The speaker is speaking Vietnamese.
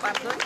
quả cứng